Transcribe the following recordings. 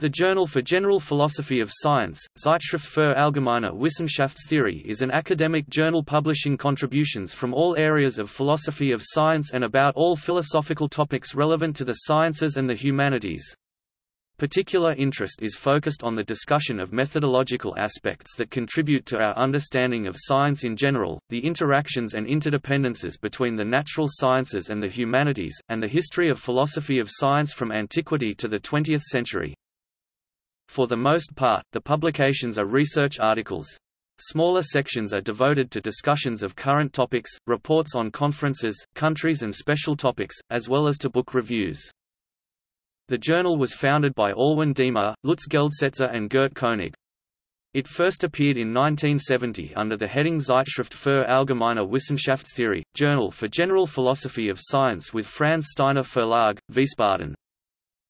The Journal for General Philosophy of Science, Zeitschrift für allgemeine Wissenschaftstheorie is an academic journal publishing contributions from all areas of philosophy of science and about all philosophical topics relevant to the sciences and the humanities. Particular interest is focused on the discussion of methodological aspects that contribute to our understanding of science in general, the interactions and interdependences between the natural sciences and the humanities, and the history of philosophy of science from antiquity to the 20th century. For the most part, the publications are research articles. Smaller sections are devoted to discussions of current topics, reports on conferences, countries and special topics, as well as to book reviews. The journal was founded by Alwin Diemer, Lutz Geldsetzer and Gert Koenig. It first appeared in 1970 under the heading Zeitschrift für allgemeine Wissenschaftstheorie, Journal for General Philosophy of Science with Franz Steiner Verlag, Wiesbaden.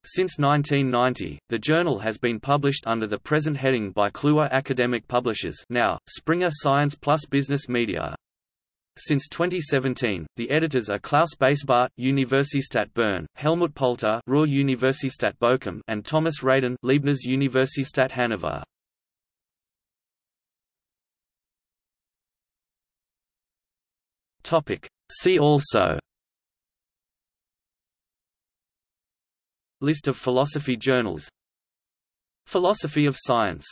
Since 1990, the journal has been published under the present heading by Kluwer Academic Publishers now, Springer Science Plus Business Media. Since 2017, the editors are Claus Beisbart, Universität Bern, Helmut Pulte, Ruhr Universität Bochum, and Thomas Reydon, Leibniz Universität Hannover. Topic. See also List of philosophy journals. Philosophy of science